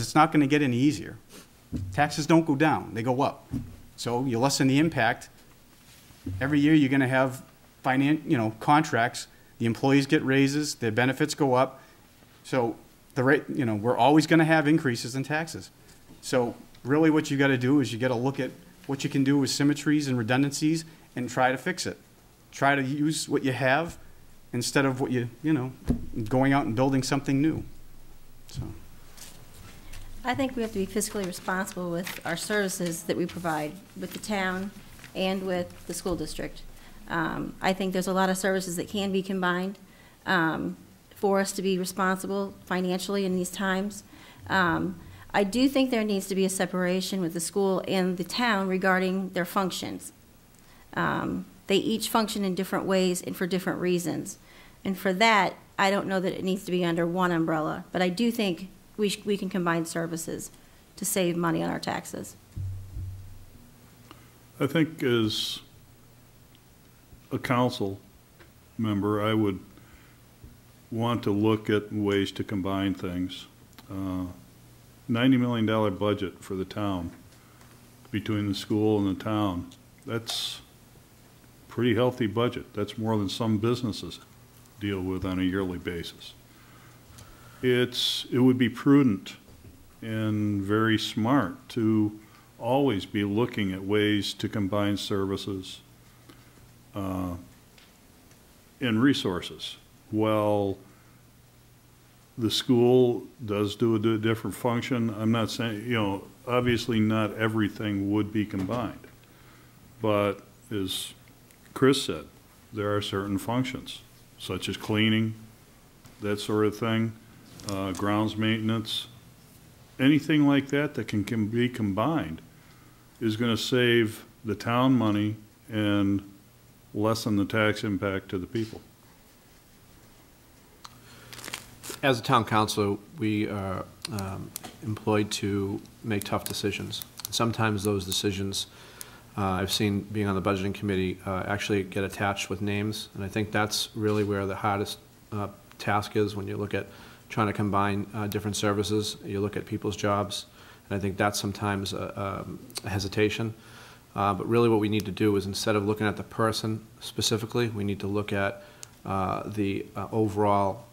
It's not gonna get any easier. Taxes don't go down, they go up. So you lessen the impact. Every year, you're gonna have finan, you know, contracts, the employees get raises, their benefits go up. So the rate, you know, we're always gonna have increases in taxes. So really what you gotta do is you gotta look at what you can do with symmetries and redundancies and try to fix it. Try to use what you have instead of what you, you know, going out and building something new. So, I think we have to be fiscally responsible with our services that we provide with the town and with the school district. Um, I think there's a lot of services that can be combined um, for us to be responsible financially in these times. Um, I do think there needs to be a separation with the school and the town regarding their functions. Um, They each function in different ways and for different reasons. And for that, I don't know that it needs to be under one umbrella, but I do think we, we can combine services to save money on our taxes. I think as a council member, I would want to look at ways to combine things. Uh, $90 million budget for the town, between the school and the town, that's pretty healthy budget. That's more than some businesses deal with on a yearly basis. It's, it would be prudent and very smart to always be looking at ways to combine services uh, and resources. Well, the school does do a di- different function. I'm not saying, you know, obviously not everything would be combined. But as Chris said, there are certain functions, such as cleaning, that sort of thing, uh, grounds maintenance, anything like that that can, can be combined is going to save the town money and lessen the tax impact to the people. As a town council, we are um, employed to make tough decisions. Sometimes those decisions, uh, I've seen, being on the budgeting committee, uh, actually get attached with names, and I think that's really where the hardest uh, task is, when you look at trying to combine uh, different services, you look at people's jobs, and I think that's sometimes a um, a hesitation. Uh, But really what we need to do is, instead of looking at the person specifically, we need to look at uh, the uh, overall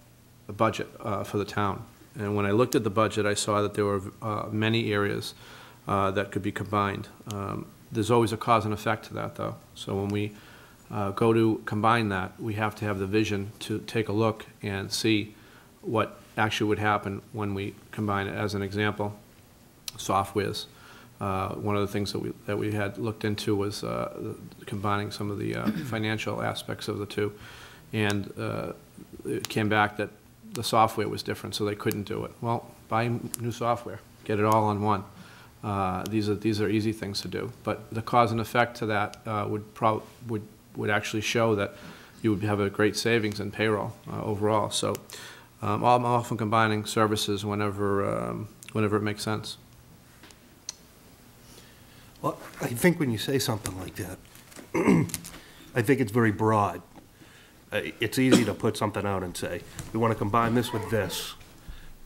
budget uh, for the town. And when I looked at the budget, I saw that there were uh, many areas uh, that could be combined. Um, There's always a cause and effect to that, though. So when we uh, go to combine that, we have to have the vision to take a look and see what actually would happen when we combine it. As an example, softwares. Uh, One of the things that we, that we had looked into was uh, combining some of the uh, financial aspects of the two. And uh, it came back that the software was different, so they couldn't do it. Well, buy new software, get it all on one. Uh, These are, these are easy things to do. But the cause and effect to that uh, would prob, would, would actually show that you would have a great savings in payroll uh, overall. So um, I'm often combining services whenever, um, whenever it makes sense. Well, I think when you say something like that, I think it's very broad. Uh, It's easy to put something out and say, we want to combine this with this,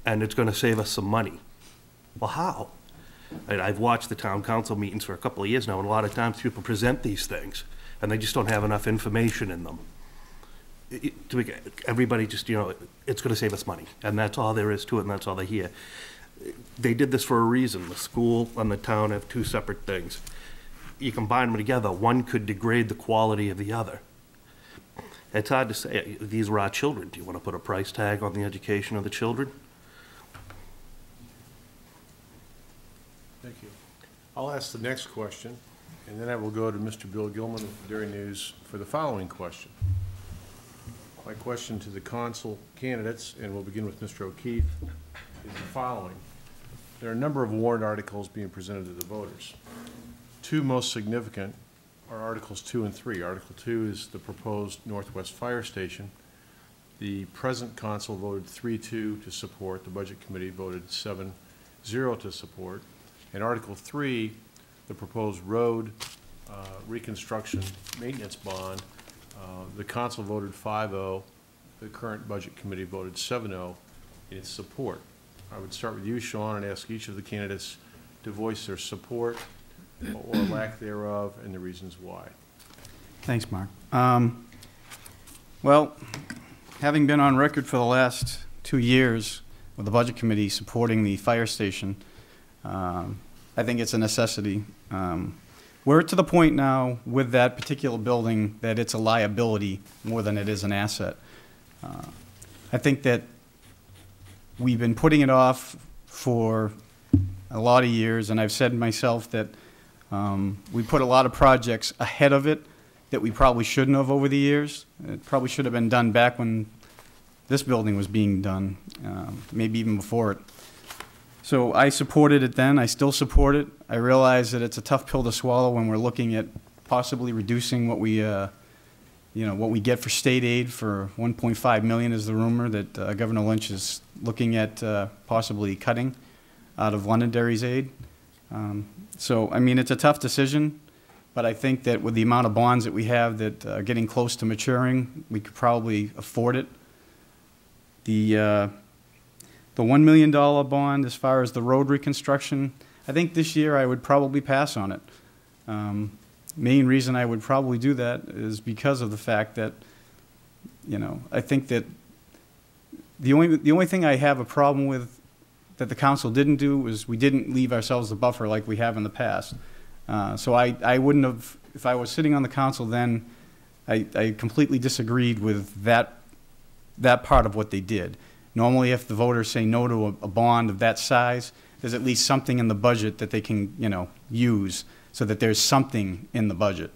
and it's going to save us some money. Well, how? And I've watched the town council meetings for a couple of years now, and a lot of times people present these things, and they just don't have enough information in them. To make- Everybody just, you know, it's going to save us money, and that's all there is to it, and that's all they hear they did this for a reason. The school and the town have two separate things. You combine them together, one could degrade the quality of the other. It's hard to say, these were our children. Do you want to put a price tag on the education of the children? Thank you. I'll ask the next question, and then I will go to Mr. Bill Gilman of Derry News for the following question. My question to the consul candidates, and we'll begin with Mr. O'Keefe, is the following. There are a number of warrant articles being presented to the voters. Two most significant are Articles 2 and 3. Article 2 is the proposed Northwest Fire Station. The present consul voted 3-2 to support, the Budget Committee voted 7-0 to support. And Article 3, the proposed road uh, reconstruction maintenance bond, uh, the council voted 5-0, the current Budget Committee voted 7-0 in its support. I would start with you, Sean, and ask each of the candidates to voice their support or lack thereof and the reasons why. Thanks, Mark. Um, Well, having been on record for the last two years with the Budget Committee supporting the fire station, um, I think it's a necessity. Um, We're to the point now with that particular building that it's a liability more than it is an asset. Uh, I think that we've been putting it off for a lot of years, and I've said myself that um, we put a lot of projects ahead of it that we probably shouldn't have over the years. It probably should have been done back when this building was being done, um, maybe even before it. So I supported it then, I still support it. I realize that it's a tough pill to swallow when we're looking at possibly reducing what we, uh, you know, what we get for state aid for 1.5 million is the rumor that uh, Governor Lynch is looking at uh, possibly cutting out of Londonderry's aid. Um, So, I mean, it's a tough decision, but I think that with the amount of bonds that we have that are getting close to maturing, we could probably afford it. The, uh, the $1 million bond, as far as the road reconstruction, I think this year I would probably pass on it. Um, Main reason I would probably do that is because of the fact that, you know, I think that the only, the only thing I have a problem with that the council didn't do was we didn't leave ourselves a buffer like we have in the past. Uh, So I, I wouldn't have, if I was sitting on the council then, I, I completely disagreed with that, that part of what they did. Normally, if the voters say no to a, a bond of that size, there's at least something in the budget that they can, you know, use, so that there's something in the budget.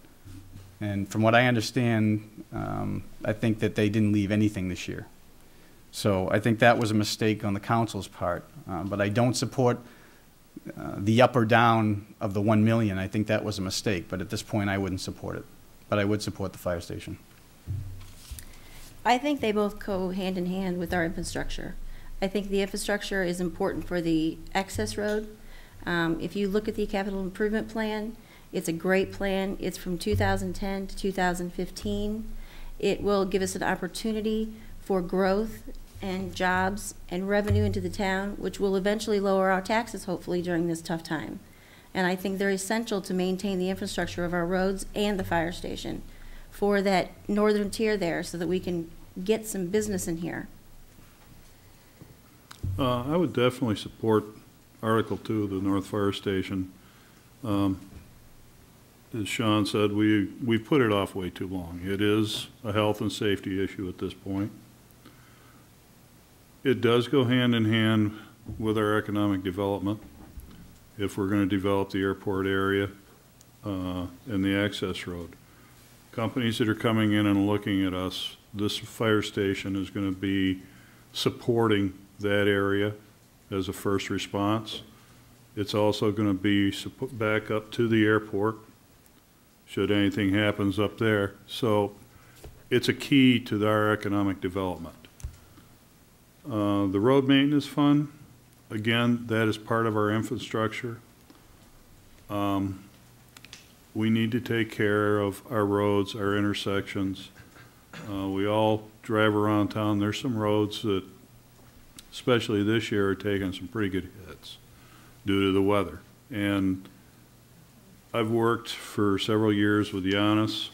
And from what I understand, um, I think that they didn't leave anything this year. So I think that was a mistake on the council's part. Uh, But I don't support uh, the up or down of the 1 million. I think that was a mistake, but at this point, I wouldn't support it. But I would support the fire station. I think they both go hand in hand with our infrastructure. I think the infrastructure is important for the access road. Um, if you look at the capital improvement plan, it's a great plan. It's from 2010 to 2015. It will give us an opportunity for growth and jobs and revenue into the town, which will eventually lower our taxes, hopefully, during this tough time. And I think they're essential to maintain the infrastructure of our roads and the fire station for that northern tier there so that we can get some business in here. Uh, I would definitely support Article Two, of the North Fire Station. Um, As Sean said, we, we put it off way too long. It is a health and safety issue at this point. It does go hand in hand with our economic development. If we're gonna develop the airport area, uh, and the access road. Companies that are coming in and looking at us, this fire station is gonna be supporting that area as a first response. It's also going to be back up to the airport, should anything happens up there. So it's a key to our economic development. Uh, The road maintenance fund, again, that is part of our infrastructure. Um, We need to take care of our roads, our intersections. Uh, We all drive around town, there's some roads that especially this year, are taking some pretty good hits due to the weather. And I've worked for several years with Giannis,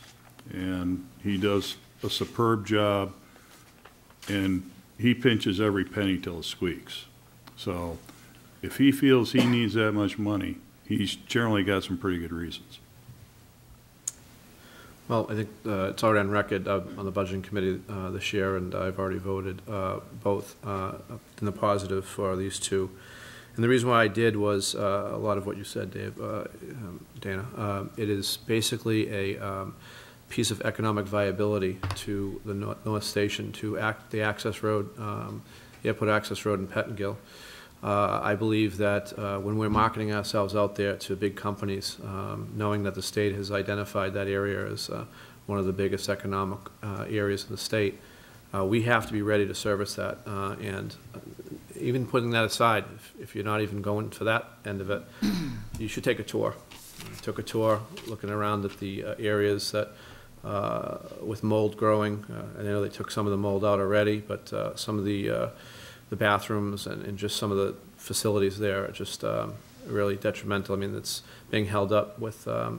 and he does a superb job, and he pinches every penny till it squeaks. So if he feels he needs that much money, he's generally got some pretty good reasons. Well, I think uh, it's already on record uh, on the budgeting committee uh, this year, and I've already voted uh, both uh, in the positive for these two. And the reason why I did was uh, a lot of what you said, Dave, um, Dana. It is basically a um, piece of economic viability to the Nor- North Station, to act, the access road, um, the airport access road in Pettingill. Uh, I believe that uh, when we're marketing ourselves out there to big companies, um, knowing that the state has identified that area as uh, one of the biggest economic uh, areas in the state, uh, we have to be ready to service that. Uh, And even putting that aside, if- if you're not even going for that end of it, you should take a tour. I Took a tour, looking around at the areas that, with mold growing. I know they took some of the mold out already, but some of the the bathrooms and, and just some of the facilities there are just um, really detrimental. I mean, it's being held up with um,